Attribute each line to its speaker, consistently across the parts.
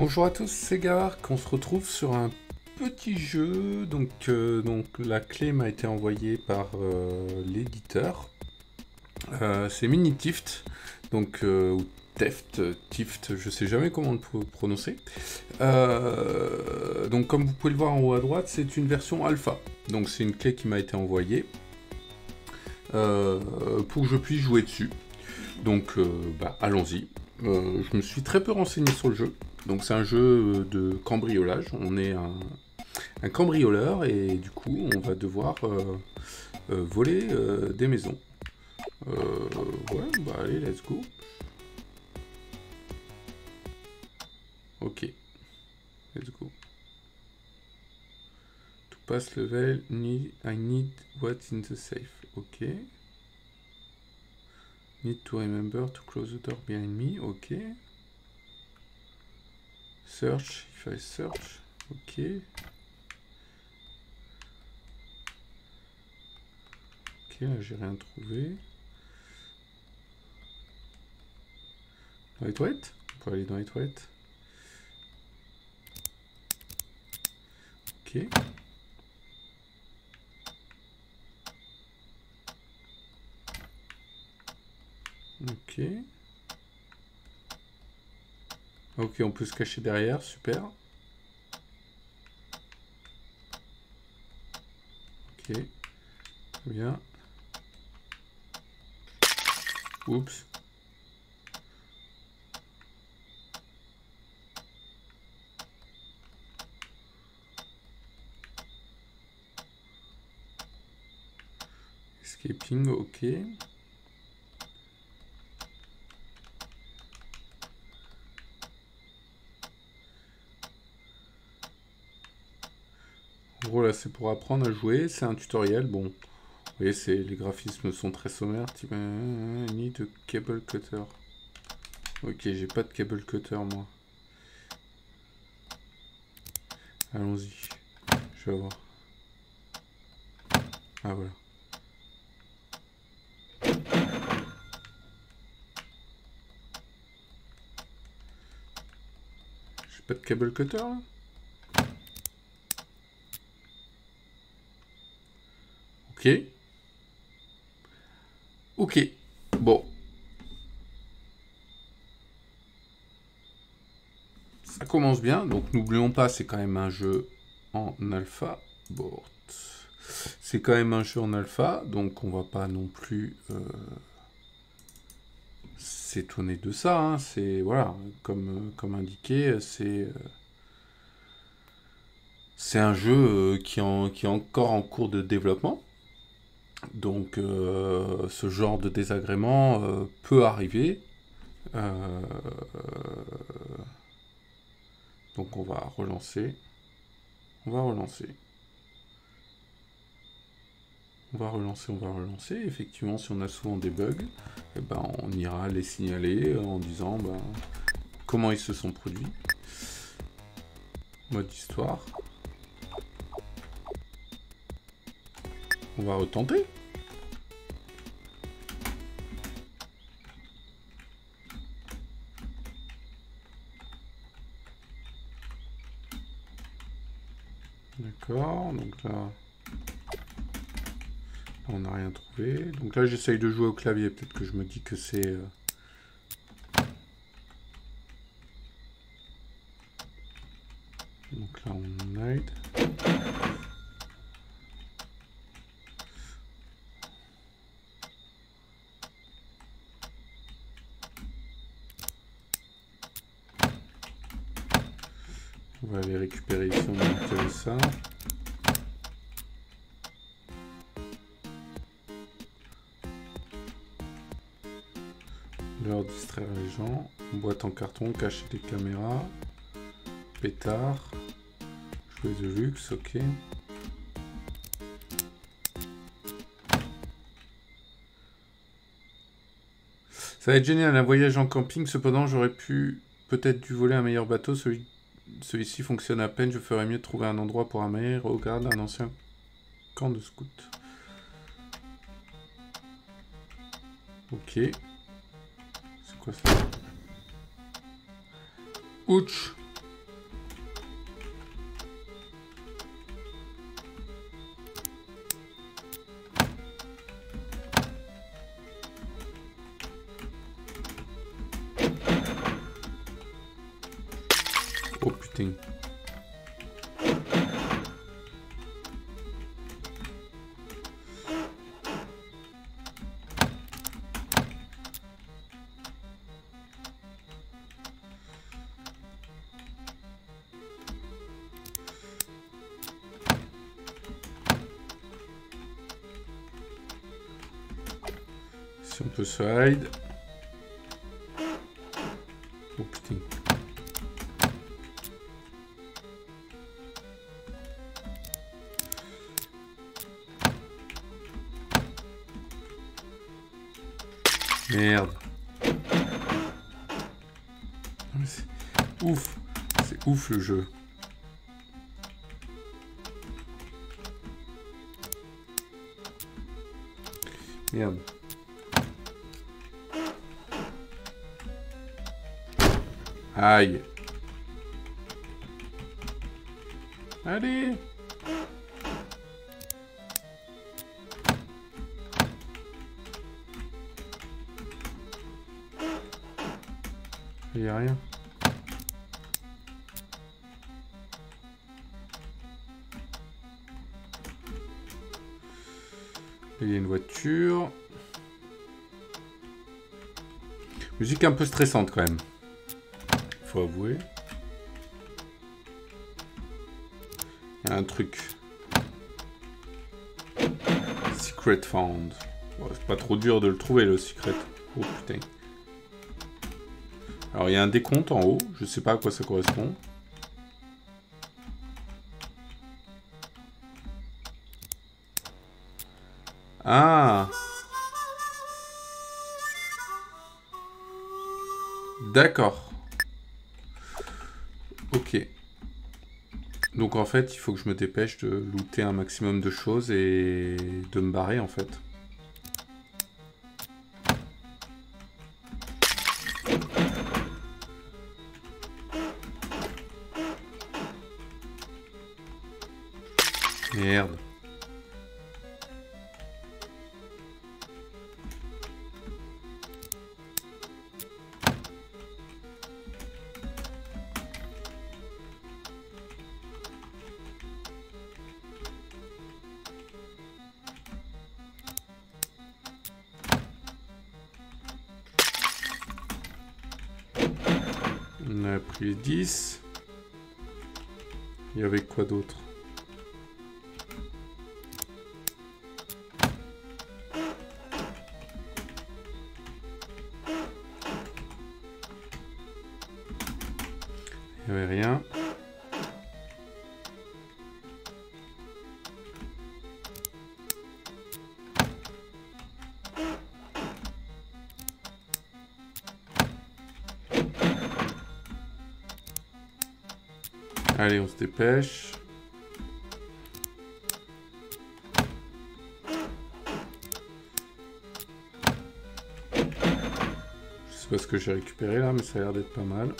Speaker 1: Bonjour à tous, c'est Gark. On se retrouve sur un petit jeu. Donc, euh, la clé m'a été envoyée par euh, l'éditeur. Euh, c'est Mini Tift, donc ou Teft, Tift, je sais jamais comment le prononcer. donc, comme vous pouvez le voir en haut à droite, c'est une version alpha. Donc, c'est une clé qui m'a été envoyée pour que je puisse jouer dessus. Donc, bah, allons-y. je me suis très peu renseigné sur le jeu. Donc c'est un jeu de cambriolage. On est un, cambrioleur et du coup on va devoir euh, euh, voler euh, des maisons. ouais, bah allez, let's go. Ok. Let's go. To pass level, I need what's in the safe. Ok. Need to remember to close the door behind me. Ok. Search, il fallait search. Ok. Ok, là j'ai rien trouvé. Dans les toilettes? On peut aller dans les toilettes. Ok. Ok. Ok, on peut se cacher derrière, super. Ok, très bien. Oups. Escaping, ok. Là, c'est pour apprendre à jouer. C'est un tutoriel. Bon, vous voyez, les graphismes sont très sommaires. Ni de cable cutter. Ok, j'ai pas de cable cutter, moi. Allons-y. Je vais voir. Ah, voilà. J'ai pas de cable cutter, là? Ok. Ok. Bon. Ça commence bien. Donc n'oublions pas, c'est quand même un jeu en alpha. Bon. C'est quand même un jeu en alpha. Donc on va pas non plus euh, s'étonner de ça. Hein. C'est voilà, comme, comme indiqué, c'est... Euh, c'est un jeu euh, qui est encore en cours de développement. Donc euh, ce genre de désagrément euh, peut arriver. Euh, donc on va relancer. On va relancer. On va relancer, on va relancer. Effectivement, si on a souvent des bugs, eh ben, on ira les signaler en disant ben, comment ils se sont produits. Mode histoire. On va retenter. D'accord, donc là, on n'a rien trouvé. Donc là, j'essaye de jouer au clavier. Peut-être que je me dis que c'est... Euh, les gens. Boîte en carton, cacher des caméras. Pétard. Jouer de luxe, ok. Ça va être génial, un voyage en camping. Cependant, j'aurais pu peut-être dû voler un meilleur bateau, celui celui-ci fonctionne à peine, je ferais mieux de trouver un endroit pour un Regarde un ancien camp de scout. Ok. C'est quoi Oh. Merde. Ouf. C'est ouf le jeu. Allez. Il y a rien. Il y a une voiture. Musique un peu stressante quand même. Faut avouer. Un truc. Secret found. C'est pas trop dur de le trouver le secret. Oh putain. Alors il y a un décompte en haut. Je sais pas à quoi ça correspond. Ah D'accord. Ok. Donc en fait, il faut que je me dépêche de looter un maximum de choses et de me barrer en fait. Il y avait quoi d'autre? Dépêche. Je sais pas ce que j'ai récupéré là, mais ça a l'air d'être pas mal.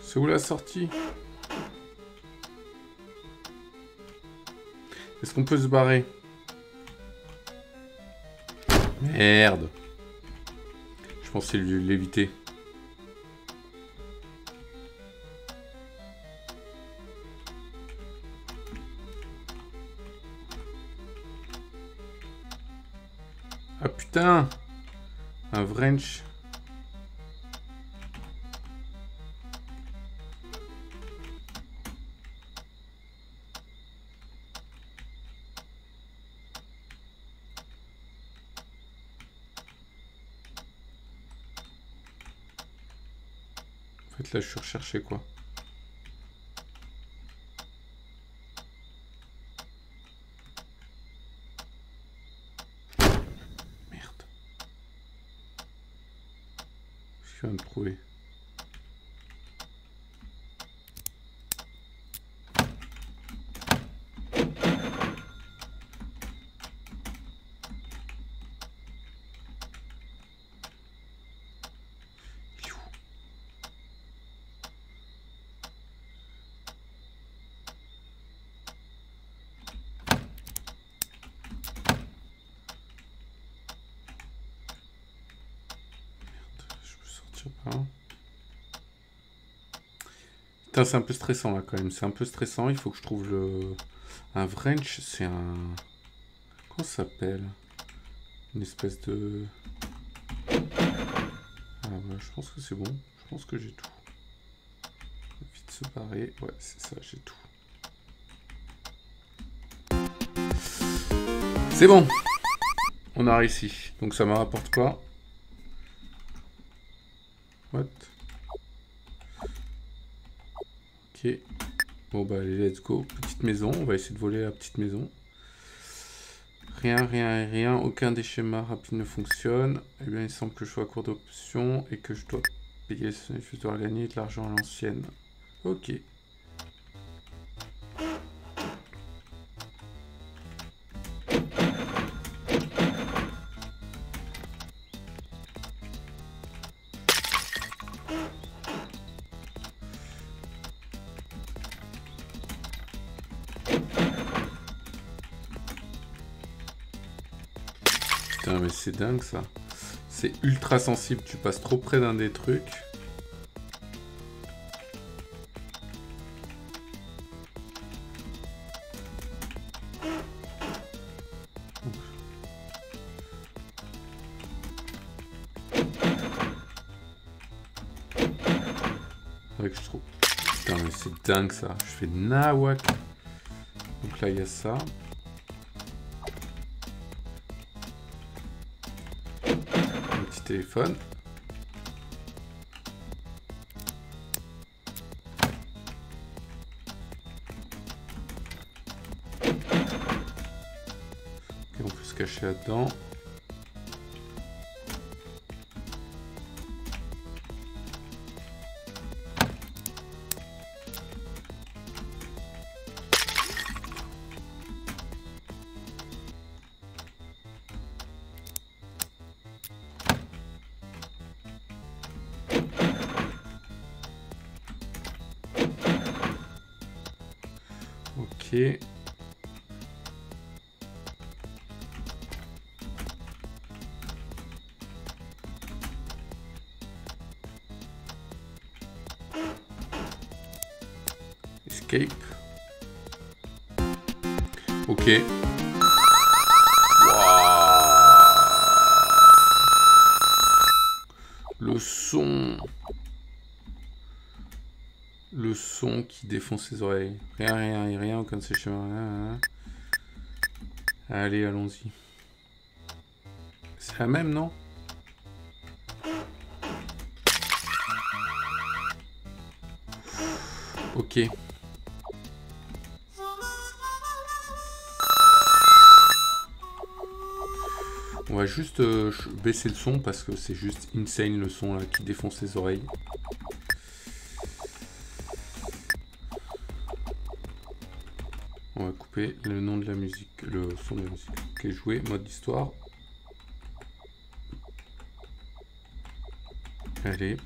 Speaker 1: C'est où la sortie? Est-ce qu'on peut se barrer? Merde. Je pensais l'éviter. Ah putain Un wrench. Je suis recherché quoi Merde. Je viens de trouver. C'est un peu stressant là quand même. C'est un peu stressant. Il faut que je trouve le. Un wrench, c'est un. Comment ça s'appelle? Une espèce de. Ah ouais, je pense que c'est bon. Je pense que j'ai tout. Vite se barrer. Ouais, c'est ça, j'ai tout. C'est bon. On a réussi. Donc ça me rapporte quoi? Bon bah allez, let's go. Petite maison, on va essayer de voler la petite maison. Rien, rien, rien, aucun des schémas rapides ne fonctionne. Eh bien, il semble que je sois à court d'options et que je dois payer, je dois gagner de l'argent à l'ancienne. Ok. Dingue ça. C'est ultra sensible, tu passes trop près d'un des trucs. Trouve. Putain mais c'est dingue ça. Je fais nawak. Donc là il y a ça. Téléphone. On peut se cacher là-dedans. Ok. Le son. Son qui défonce ses oreilles. Rien, rien, rien, aucun de ces chemins. Allez, allons-y. C'est la même, non? Ok. On va juste euh, baisser le son parce que c'est juste insane le son là qui défonce les oreilles. On va couper le nom de la musique, le son de la musique. Ok, jouer, mode d'histoire. Allez.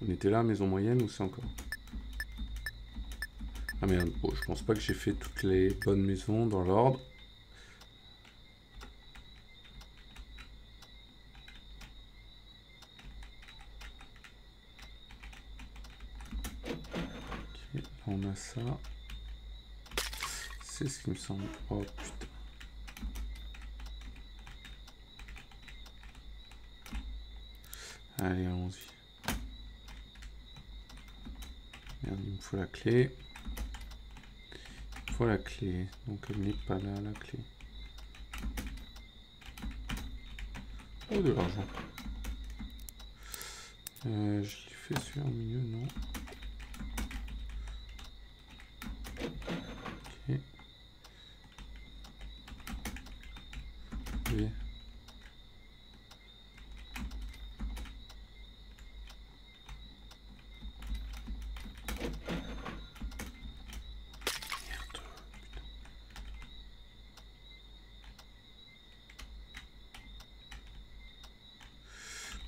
Speaker 1: On était là, maison moyenne ou c'est encore? Ah merde, bon, je pense pas que j'ai fait toutes les bonnes maisons dans l'ordre. ça. C'est ce qui me semble. Oh putain. Allez, allons-y. Merde, il me faut la clé. Il faut la clé. Donc elle n'est pas là, la clé. Oh, de l'argent. Euh, je fait celui au milieu Non. Ok. Oui.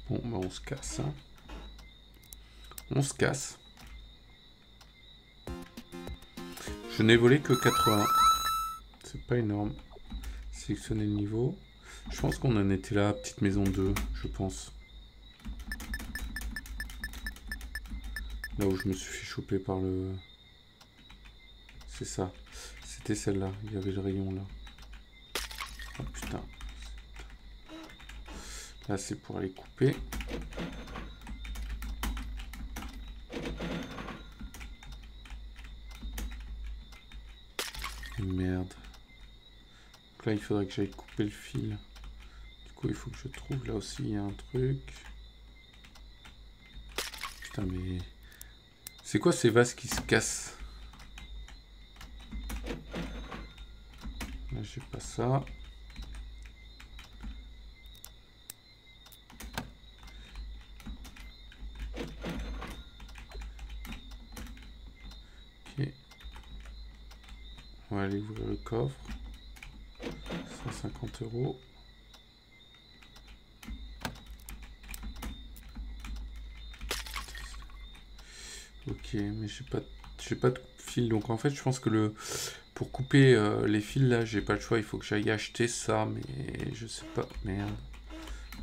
Speaker 1: Bon, bah on se casse. Hein. On se casse. Je n'ai volé que 80. C'est pas énorme. Sélectionner le niveau. Je pense qu'on en était là, petite maison 2, je pense. Là où je me suis fait choper par le... C'est ça. C'était celle-là. Il y avait le rayon là. Oh putain. Là, c'est pour aller couper. Merde. Donc là, il faudrait que j'aille couper le fil. Du coup, il faut que je trouve là aussi, il y a un truc. Putain, mais... C'est quoi ces vases qui se cassent? Là, j'ai pas ça. Aller ouvrir le coffre. 150 euros. Ok, mais j'ai pas, j'ai pas de fil. Donc en fait, je pense que le pour couper euh, les fils là, j'ai pas le choix. Il faut que j'aille acheter ça, mais je sais pas. Merde.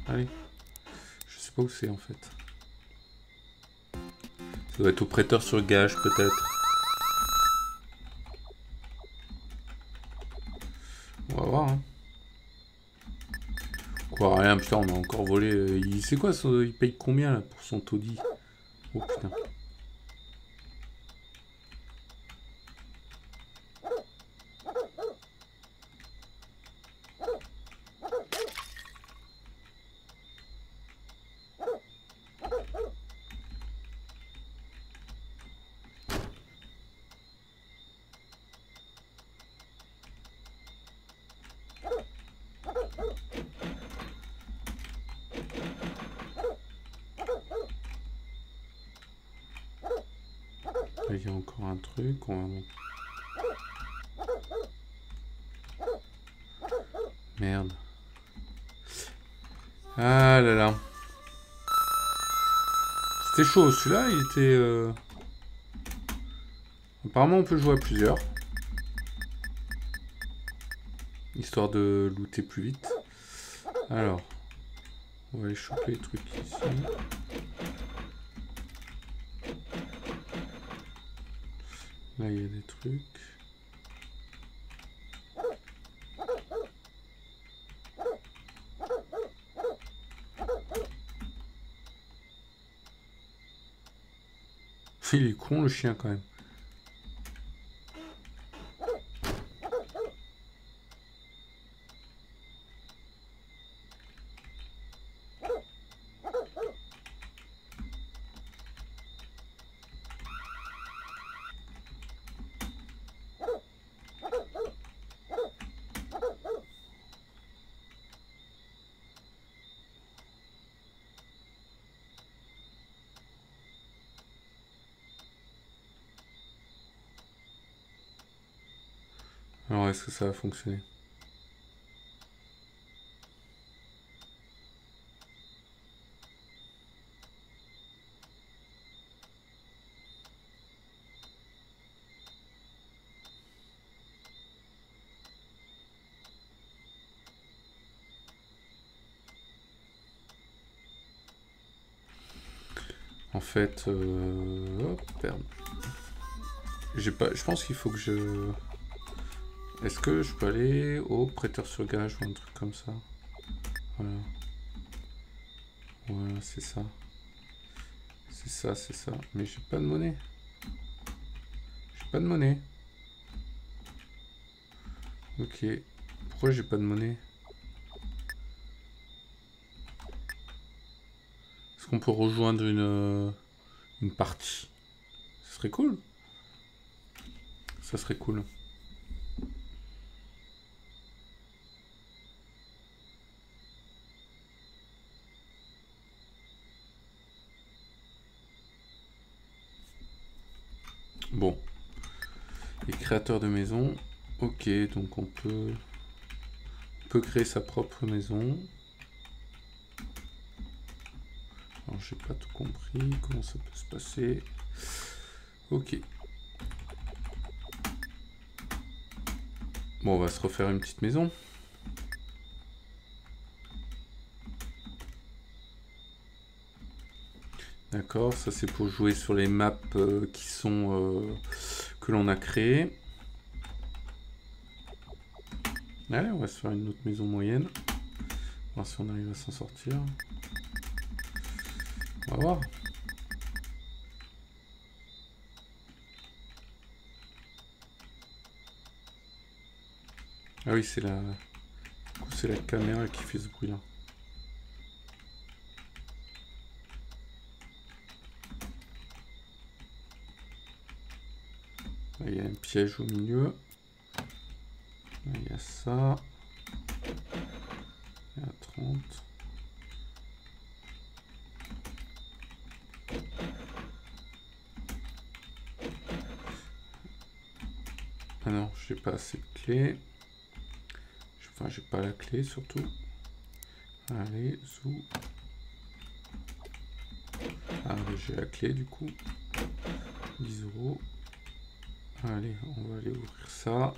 Speaker 1: Allez, je sais pas où c'est en fait. Ça doit être au prêteur sur gage peut-être. Putain, on a encore volé. Euh, C'est quoi Il paye combien là, pour son taudis? Oh putain. Merde. Ah là là. C'était chaud, celui-là, il était... Euh, apparemment, on peut jouer à plusieurs. Histoire de looter plus vite. Alors. On va aller choper les trucs ici. Là, il y a des trucs. Il est con le chien quand même. est-ce que ça va fonctionner En fait, euh... J'ai pas. Je pense qu'il faut que je. Est-ce que je peux aller au prêteur sur gage ou un truc comme ça? Voilà. Voilà, c'est ça. C'est ça, c'est ça. Mais j'ai pas de monnaie. J'ai pas de monnaie. Ok. Pourquoi j'ai pas de monnaie? Est-ce qu'on peut rejoindre une... Euh, partie? Ce serait cool. Ça serait cool. Bon. Les créateurs de maison. Ok, donc on peut, on peut créer sa propre maison. Alors j'ai pas tout compris. Comment ça peut se passer? Ok. Bon, on va se refaire une petite maison. D'accord, ça c'est pour jouer sur les maps euh, qui sont euh, que l'on a créées. Allez, on va se faire une autre maison moyenne. Voir si on arrive à s'en sortir. On va voir. Ah oui, c'est la... C'est la caméra qui fait ce bruit-là. Il y a un piège au milieu. Il y a ça. Il y a 30. Ah non, j'ai pas assez de clés. Enfin, j'ai pas la clé surtout. Allez, zou. Ah, j'ai la clé du coup. 10 euros. Allez, on va aller ouvrir ça.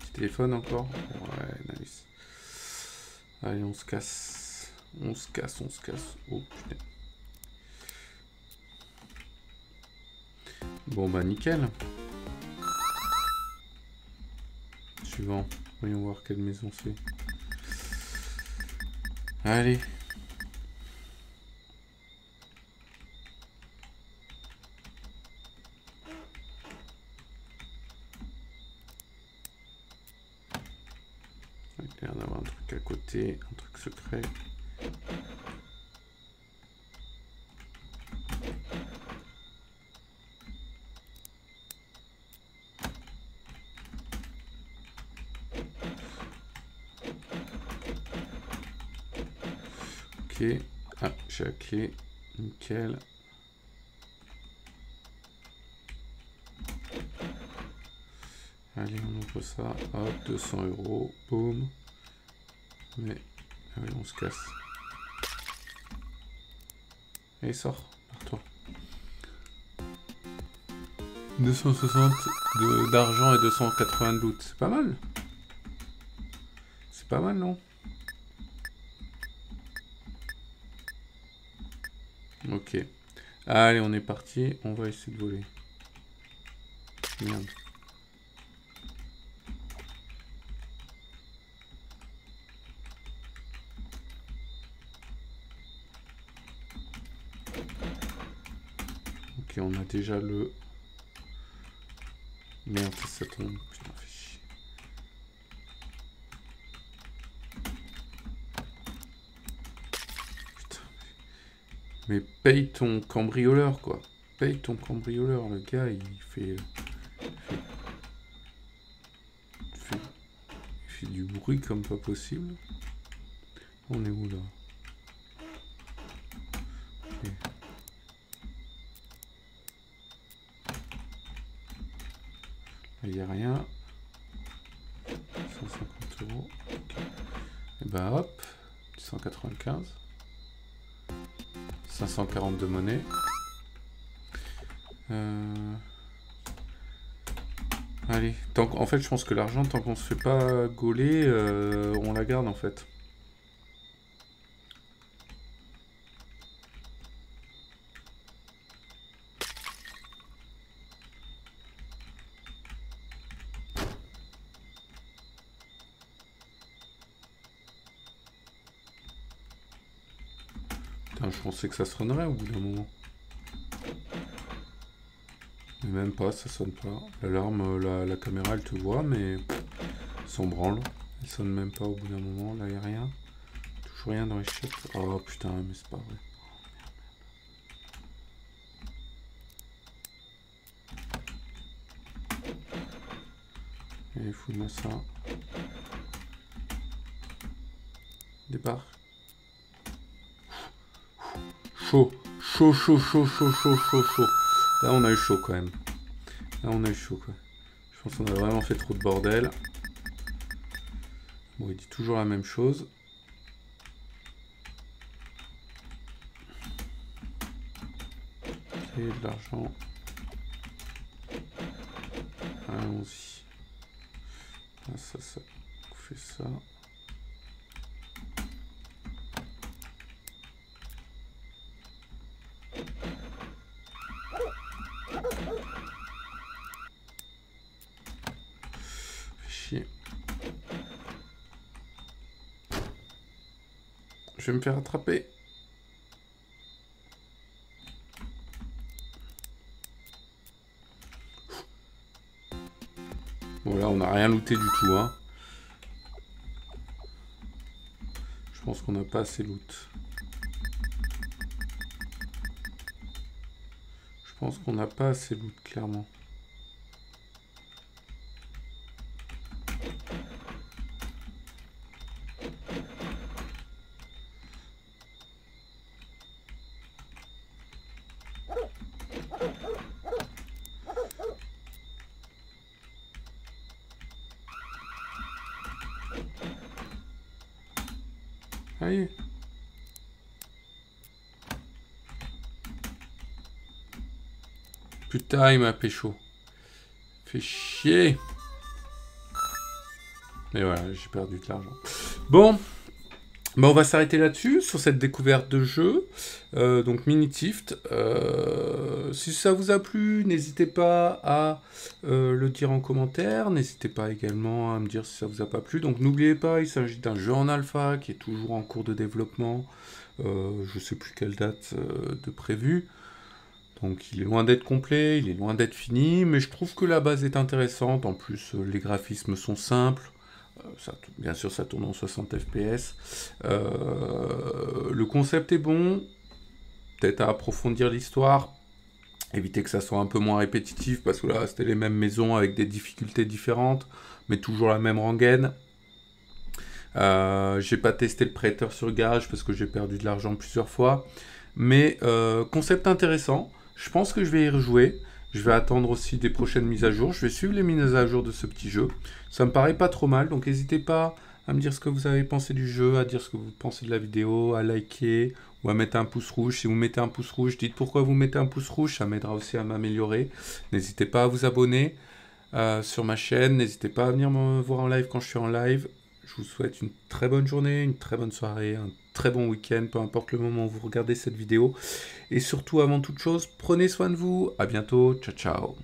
Speaker 1: Petit téléphone encore. Ouais, nice. Allez, on se casse. On se casse, on se casse. Oh putain. Bon bah nickel. Suivant. Voyons voir quelle maison c'est. Allez. un secret. Ok. Ah, j'ai la clé. Nickel. Allez, on ouvre ça. Hop, 200 euros. Boum. Mais allez, on se casse. Allez, sort, par-toi. 260 d'argent et 280 de loot, c'est pas mal. C'est pas mal, non? Ok. Allez, on est parti. On va essayer de voler. Merde. on a déjà le... Merde, ça tombe. Putain. Putain. Mais paye ton cambrioleur, quoi. Paye ton cambrioleur. Le gars, il fait... Il fait, il fait du bruit comme pas possible. On est où, là? A rien. 150 euros. Et ben hop, 195. 542 monnaies. Euh... Allez, tant en fait je pense que l'argent, tant qu'on se fait pas gauler, euh, on la garde en fait. que ça sonnerait au bout d'un moment. Mais même pas, ça sonne pas. L'alarme, euh, la, la, caméra, elle te voit, mais s'en branle. Elle sonne même pas au bout d'un moment. Là, il a rien. Toujours rien dans les chiottes. Oh putain, mais c'est pas vrai. Et fous-moi ça. Débarque. Chaud. Chaud, chaud, chaud, chaud, chaud, chaud, chaud. Là, on a eu chaud quand même. Là, on a eu chaud quoi. Je pense qu'on a vraiment fait trop de bordel. Bon, il dit toujours la même chose. Et de l'argent. Allons-y. Ah, ça, ça. On fait ça. Chier. Je vais me faire attraper. Bon là on n'a rien looté du tout hein. Je pense qu'on n'a pas assez loot. Je pense qu'on n'a pas assez loot clairement. Allez. Putain, il m'a pécho. Fait chier. Mais voilà, j'ai perdu de l'argent. Bon, bah, on va s'arrêter là-dessus, sur cette découverte de jeu. Euh, donc Mini Tift. Euh, si ça vous a plu, n'hésitez pas à euh, le dire en commentaire. N'hésitez pas également à me dire si ça vous a pas plu. Donc n'oubliez pas, il s'agit d'un jeu en alpha qui est toujours en cours de développement. je sais plus quelle date de prévu. Donc il est loin d'être complet, il est loin d'être fini, mais je trouve que la base est intéressante. En plus, les graphismes sont simples. Ça, bien sûr, ça tourne en 60 fps. le concept est bon. Peut-être à approfondir l'histoire. Éviter que ça soit un peu moins répétitif, parce que là, c'était les mêmes maisons avec des difficultés différentes, mais toujours la même rengaine. Euh, j'ai pas testé le prêteur sur gage parce que j'ai perdu de l'argent plusieurs fois. Mais euh, concept intéressant. Je pense que je vais y rejouer. Je vais attendre aussi des prochaines mises à jour. Je vais suivre les mises à jour de ce petit jeu. Ça me paraît pas trop mal, donc n'hésitez pas à me dire ce que vous avez pensé du jeu, à dire ce que vous pensez de la vidéo, à liker ou à mettre un pouce rouge. Si vous mettez un pouce rouge, dites pourquoi vous mettez un pouce rouge, ça m'aidera aussi à m'améliorer. N'hésitez pas à vous abonner euh, sur ma chaîne, n'hésitez pas à venir me voir en live quand je suis en live. Je vous souhaite une très bonne journée, une très bonne soirée, un très bon week-end, peu importe le moment où vous regardez cette vidéo. Et surtout, avant toute chose, prenez soin de vous. À bientôt. Ciao, ciao.